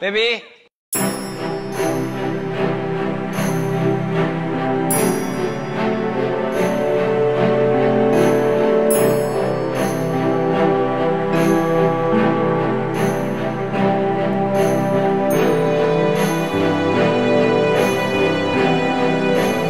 Baby.